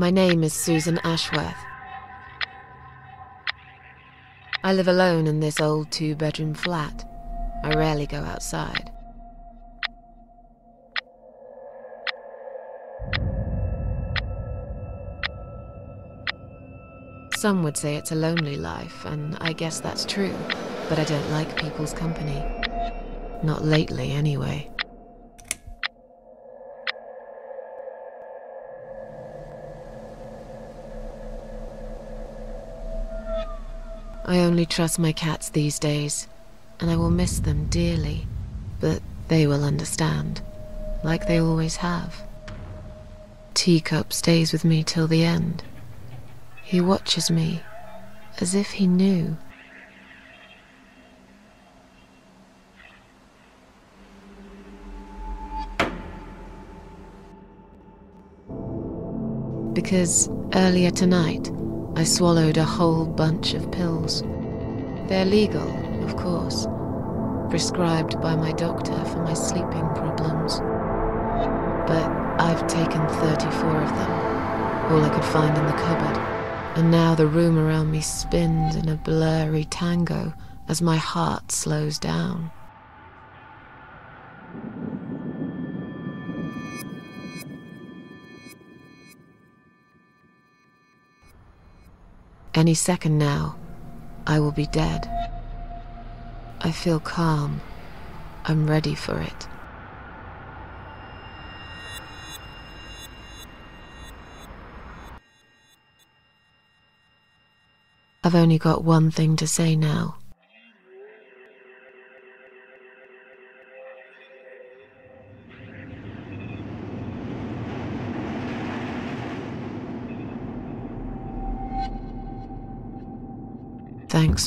My name is Susan Ashworth. I live alone in this old two bedroom flat. I rarely go outside. Some would say it's a lonely life, and I guess that's true, but I don't like people's company. Not lately, anyway. I only trust my cats these days, and I will miss them dearly, but they will understand, like they always have. Teacup stays with me till the end. He watches me, as if he knew. Because earlier tonight, I swallowed a whole bunch of pills. They're legal, of course, prescribed by my doctor for my sleeping problems. But I've taken 34 of them, all I could find in the cupboard, and now the room around me spins in a blurry tango as my heart slows down. Any second now, I will be dead. I feel calm. I'm ready for it. I've only got one thing to say now.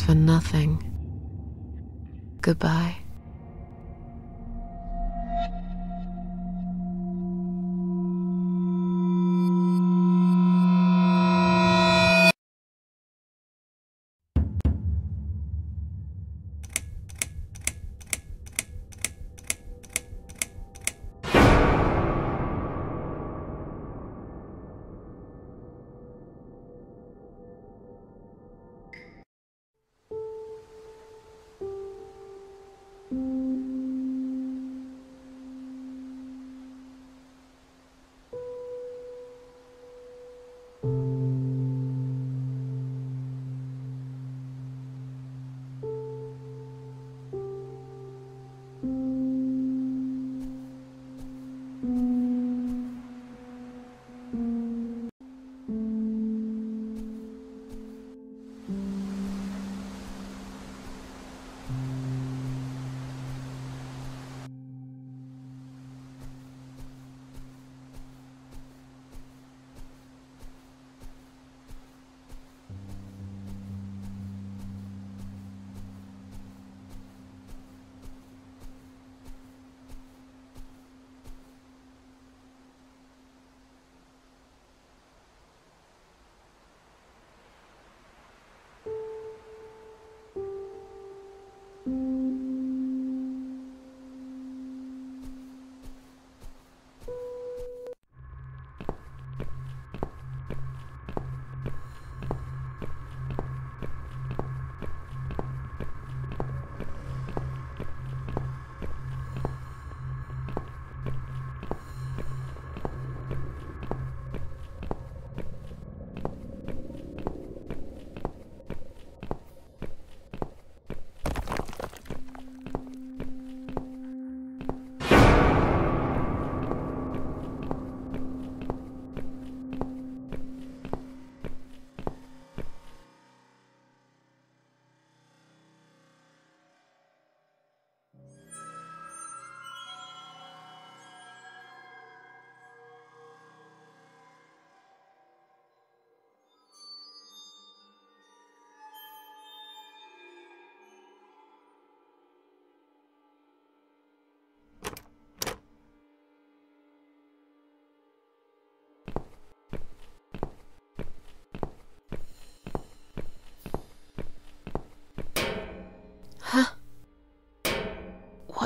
For nothing. Goodbye.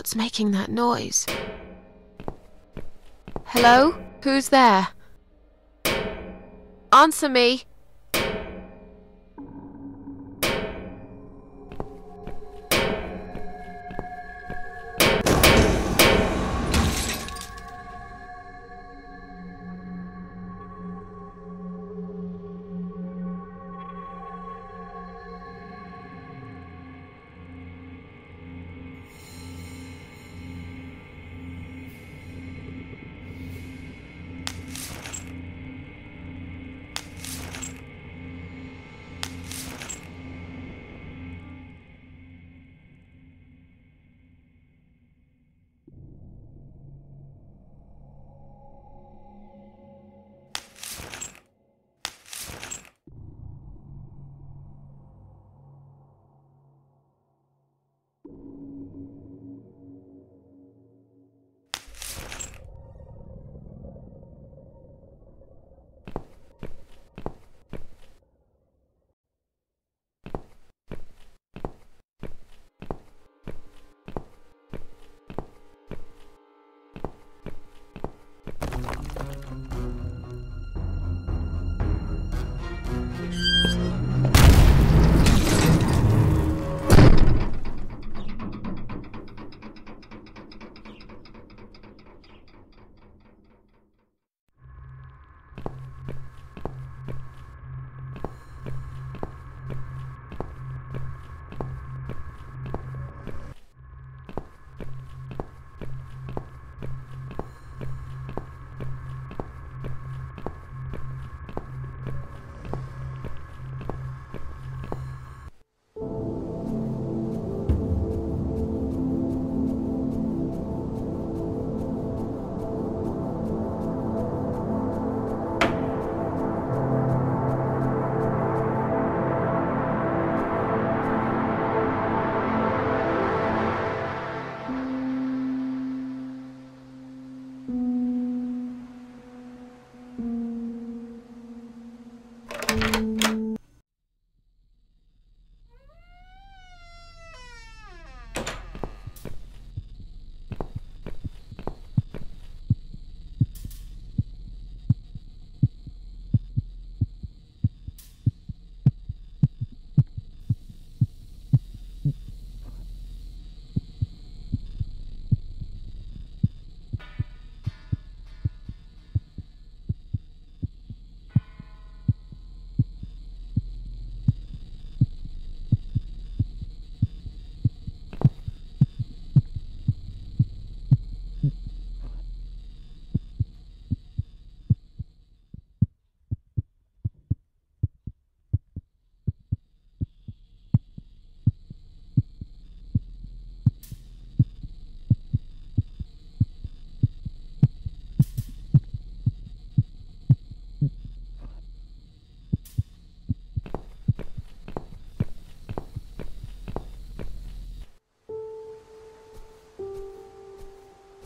What's making that noise? Hello? Who's there? Answer me!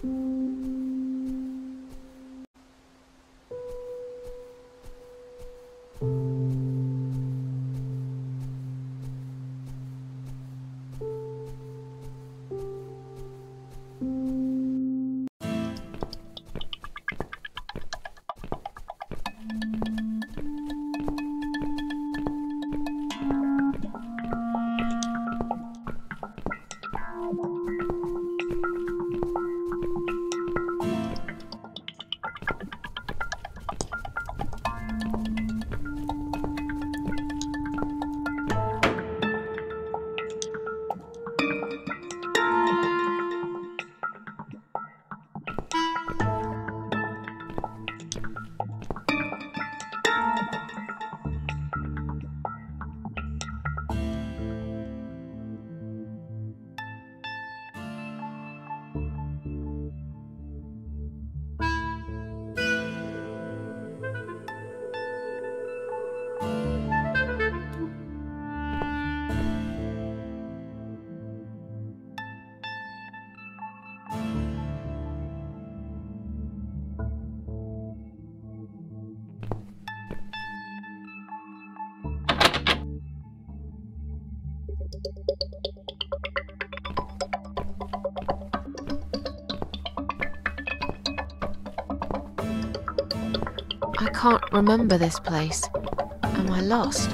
Mm-hmm. Can't remember this place. Am I lost?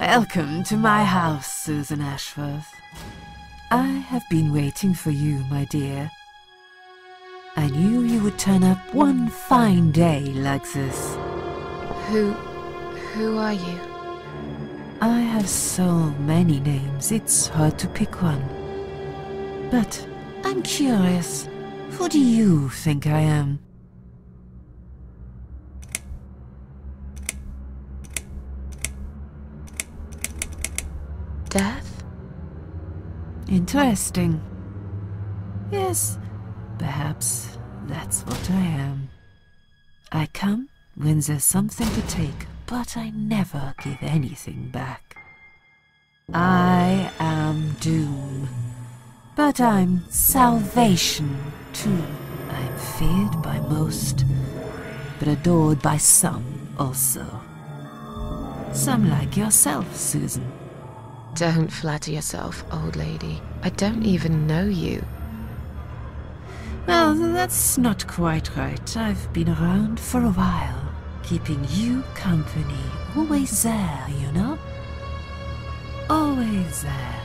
Welcome to my house, Susan Ashworth. I have been waiting for you, my dear. I knew you would turn up one fine day like this. Who. who are you? I have so many names, it's hard to pick one. But I'm curious. Who do you think I am? Death? Interesting. Yes, perhaps that's what I am. I come when there's something to take, but I never give anything back. I am doom, but I'm salvation too. I'm feared by most, but adored by some also. Some like yourself, Susan. Don't flatter yourself, old lady. I don't even know you. Well, that's not quite right. I've been around for a while, keeping you company. Always there, you know? Always there.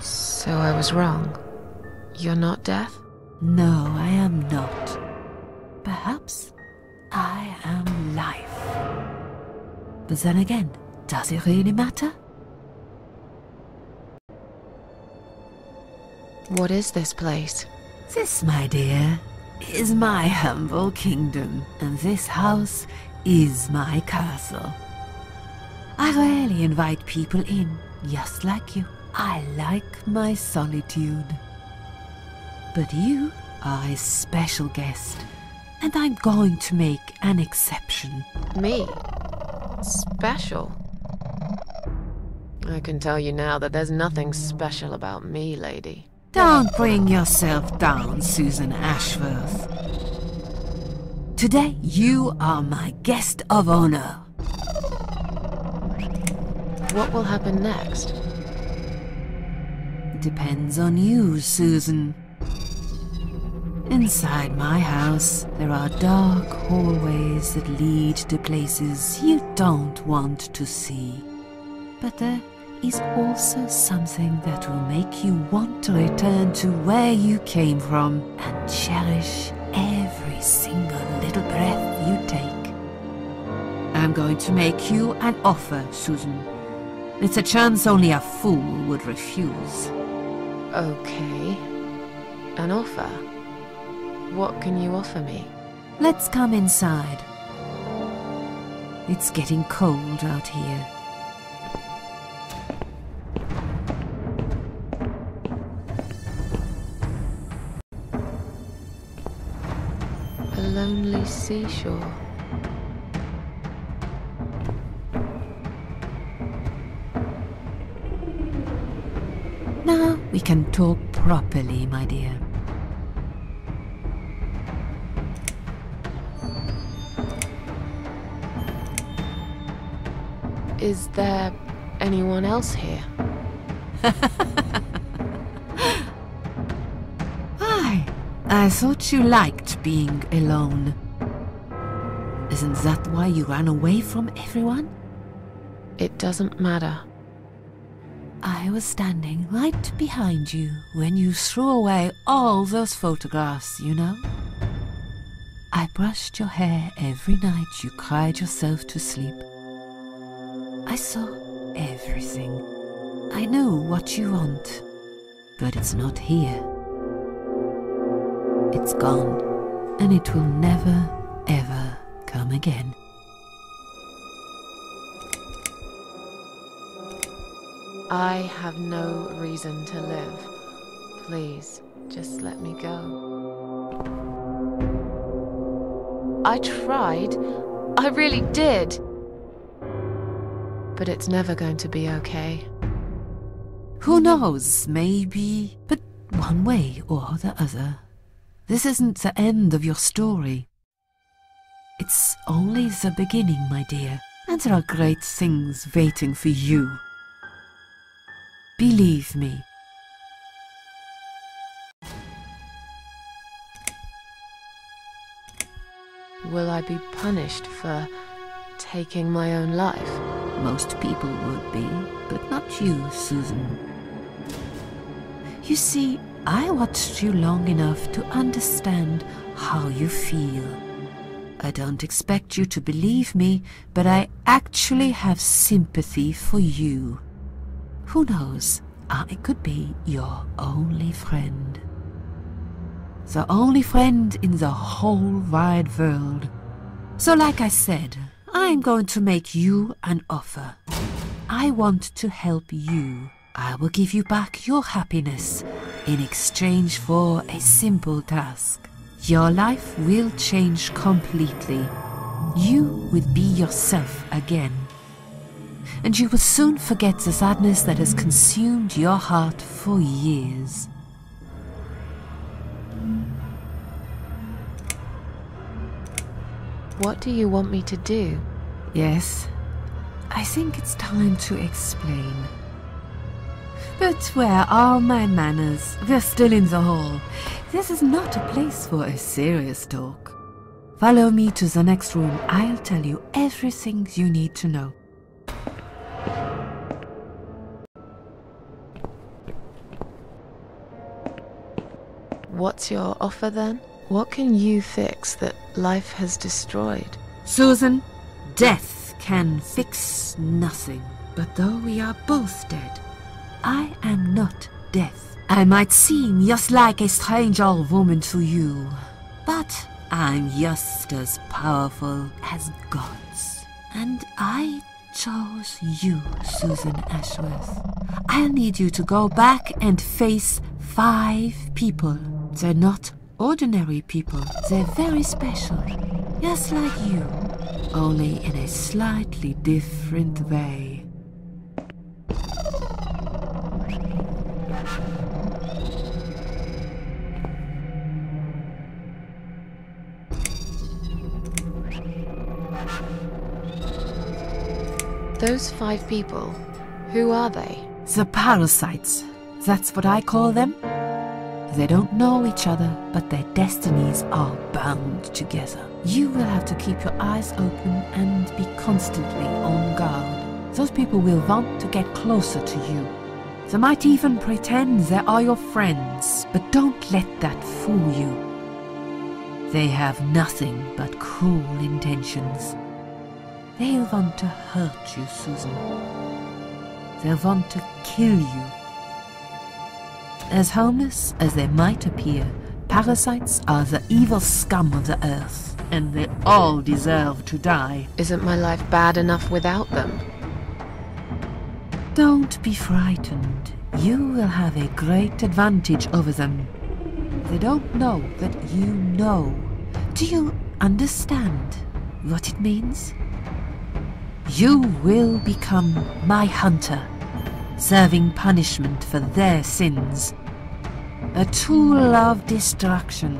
So I was wrong. You're not death? No, I am not. Perhaps I am life. But then again, does it really matter? What is this place? This, my dear, is my humble kingdom, and this house is my castle. I rarely invite people in, just like you. I like my solitude. But you are a special guest, and I'm going to make an exception. Me? Special? I can tell you now that there's nothing special about me, lady. Don't bring yourself down, Susan Ashworth. Today, you are my guest of honor. What will happen next? Depends on you, Susan. Inside my house, there are dark hallways that lead to places you don't want to see. But there is also something that will make you want to return to where you came from and cherish every single little breath you take. I'm going to make you an offer, Susan. It's a chance only a fool would refuse. Okay. An offer? What can you offer me? Let's come inside. It's getting cold out here. Seashore. Now we can talk properly, my dear. Is there anyone else here? Why? I thought you liked being alone. Isn't that why you ran away from everyone? It doesn't matter. I was standing right behind you when you threw away all those photographs, you know? I brushed your hair every night you cried yourself to sleep. I saw everything. I know what you want, but it's not here. It's gone, and it will never, ever come again. I have no reason to live. Please, just let me go. I tried. I really did. But it's never going to be okay. Who knows, maybe, but one way or the other. This isn't the end of your story. It's only the beginning, my dear, and there are great things waiting for you. Believe me. Will I be punished for taking my own life? Most people would be, but not you, Susan. You see, I watched you long enough to understand how you feel. I don't expect you to believe me, but I actually have sympathy for you. Who knows, ah, I could be your only friend. The only friend in the whole wide world. So like I said, I'm going to make you an offer. I want to help you. I will give you back your happiness in exchange for a simple task. Your life will change completely. You will be yourself again. And you will soon forget the sadness that has consumed your heart for years. What do you want me to do? Yes, I think it's time to explain. But where are my manners? We're still in the hall. This is not a place for a serious talk. Follow me to the next room. I'll tell you everything you need to know. What's your offer then? What can you fix that life has destroyed? Susan, death can fix nothing. But though we are both dead, I am not death. I might seem just like a strange old woman to you, but I'm just as powerful as gods. And I chose you, Susan Ashworth. I'll need you to go back and face five people. They're not ordinary people. They're very special. Just like you. Only in a slightly different way. Those five people, who are they? The parasites. That's what I call them. They don't know each other, but their destinies are bound together. You will have to keep your eyes open and be constantly on guard. Those people will want to get closer to you. They might even pretend they are your friends, but don't let that fool you. They have nothing but cruel intentions. They'll want to hurt you, Susan. They'll want to kill you. As harmless as they might appear, parasites are the evil scum of the earth, and they all deserve to die. Isn't my life bad enough without them? Don't be frightened. You will have a great advantage over them. They don't know that you know. Do you understand what it means? You will become my hunter, serving punishment for their sins. A tool of destruction.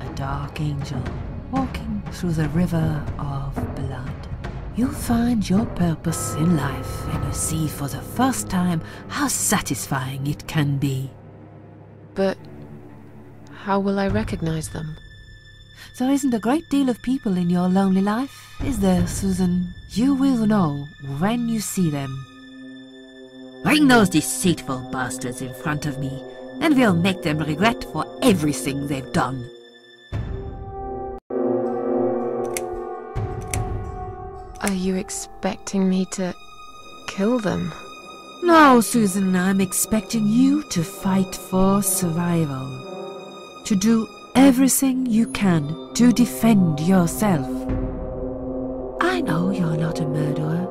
A dark angel walking through the river of blood. You'll find your purpose in life and you see for the first time how satisfying it can be. But how will I recognize them? There isn't a great deal of people in your lonely life, is there, Susan? You will know when you see them. Bring those deceitful bastards in front of me, and we'll make them regret for everything they've done. Are you expecting me to kill them? No, Susan, I'm expecting you to fight for survival. To do everything you can to defend yourself. I know you're not a murderer.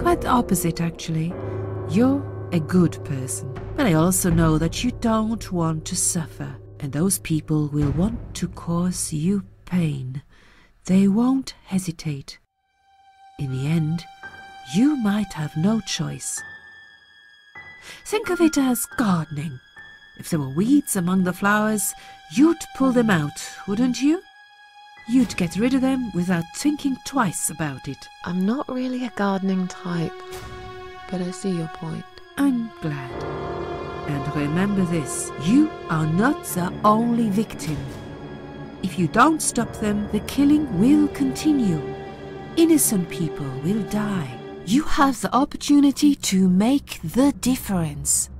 Quite the opposite, actually. You're a good person. But I also know that you don't want to suffer, and those people will want to cause you pain. They won't hesitate. In the end, you might have no choice. Think of it as gardening. If there were weeds among the flowers, you'd pull them out, wouldn't you? You'd get rid of them without thinking twice about it. I'm not really a gardening type, but I see your point. I'm glad. And remember this you are not the only victim. If you don't stop them, the killing will continue. Innocent people will die. You have the opportunity to make the difference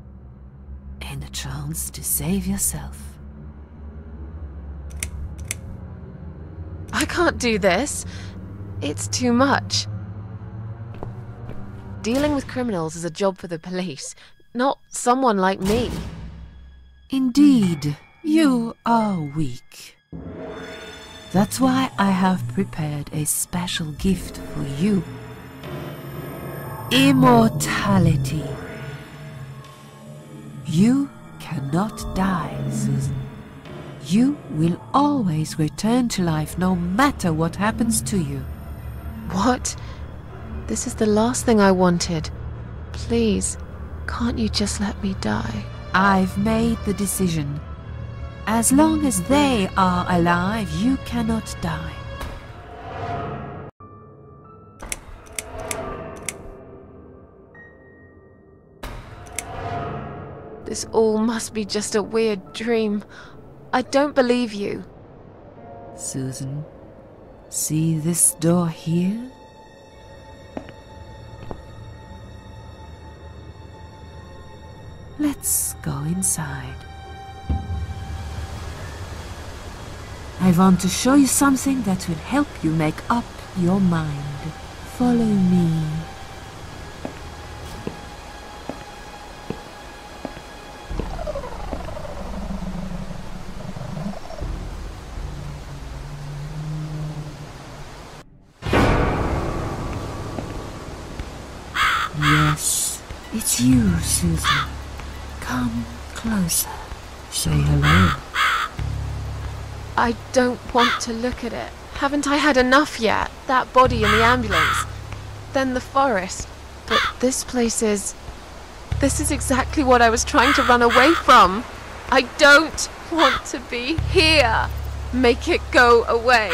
and a chance to save yourself. I can't do this. It's too much. Dealing with criminals is a job for the police, not someone like me. Indeed, you are weak. That's why I have prepared a special gift for you. Immortality. You cannot die, Susan. You will always return to life no matter what happens to you. What? This is the last thing I wanted. Please, can't you just let me die? I've made the decision. As long as they are alive, you cannot die. This all must be just a weird dream. I don't believe you. Susan, see this door here? Let's go inside. I want to show you something that will help you make up your mind. Follow me. Susan. Come closer. Say hello. I don't want to look at it. Haven't I had enough yet? That body in the ambulance. Then the forest. But this place is. This is exactly what I was trying to run away from. I don't want to be here. Make it go away.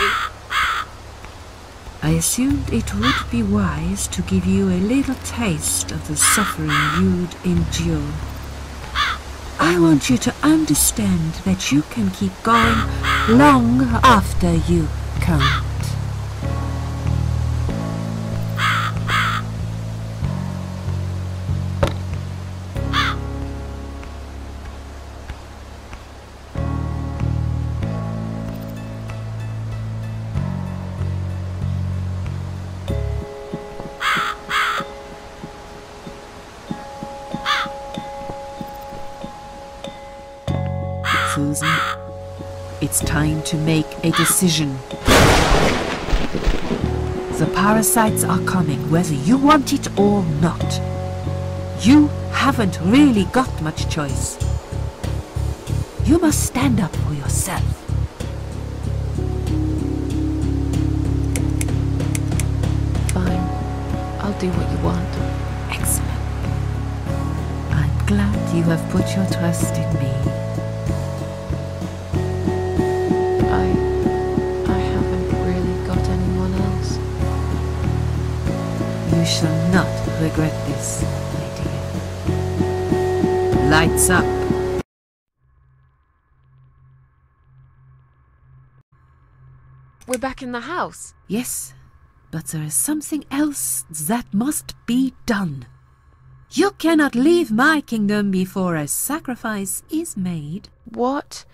I assumed it would be wise to give you a little taste of the suffering you'd endure. I want you to understand that you can keep going long after you can't. To make a decision. The parasites are coming whether you want it or not. You haven't really got much choice. You must stand up for yourself. Fine. I'll do what you want. Excellent. I'm glad you have put your trust in me. Regret this, my dear. Lights up. We're back in the house. Yes, but there is something else that must be done. You cannot leave my kingdom before a sacrifice is made. What?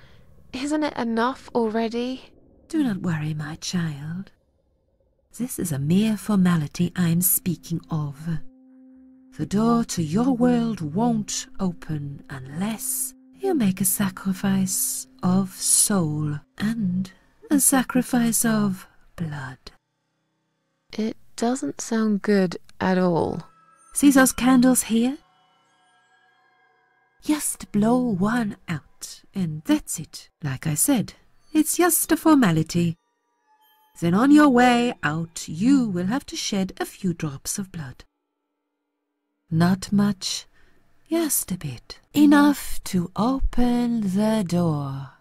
Isn't it enough already? Do not worry, my child. This is a mere formality I am speaking of. The door to your world won't open unless you make a sacrifice of soul and a sacrifice of blood. It doesn't sound good at all. See those candles here? Just blow one out, and that's it. Like I said, it's just a formality. Then on your way out, you will have to shed a few drops of blood. Not much, just a bit. Enough to open the door.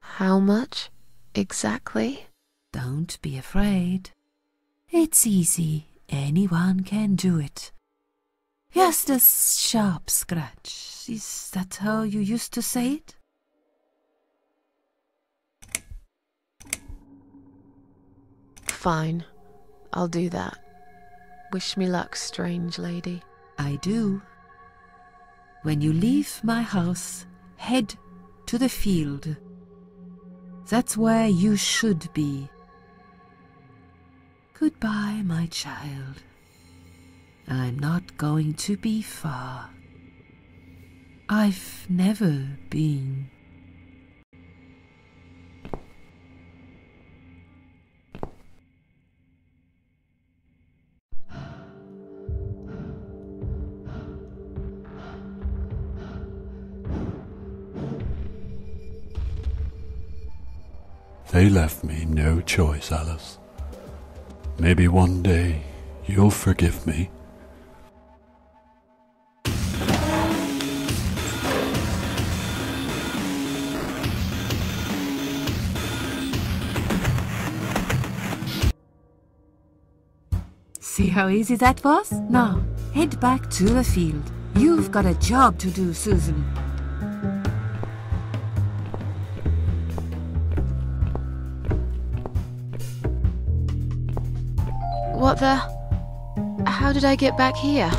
How much? Exactly? Don't be afraid. It's easy. Anyone can do it. Just a sharp scratch. Is that how you used to say it? Fine. I'll do that. Wish me luck, strange lady. I do. When you leave my house, head to the field. That's where you should be. Goodbye, my child. I'm not going to be far. I've never been. They left me no choice, Alice. Maybe one day you'll forgive me. See how easy that was? Now, head back to the field. You've got a job to do, Susan. What the? How did I get back here?